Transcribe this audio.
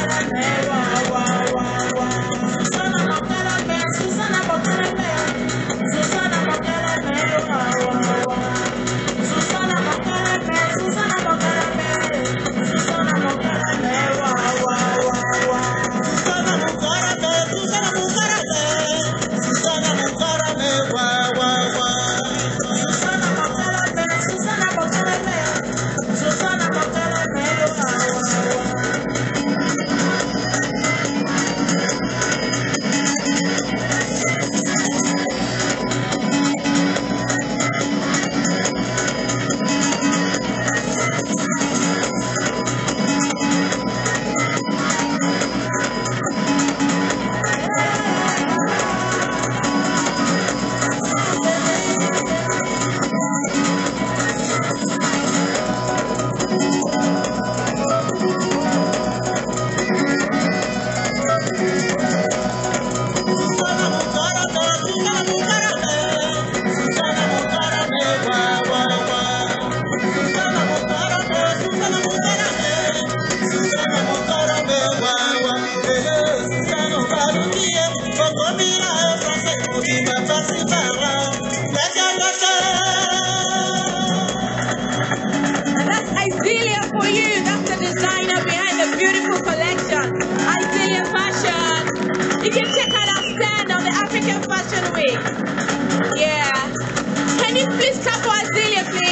Amen. African Fashion Week. Yeah. Can you please clap for Azilia, please?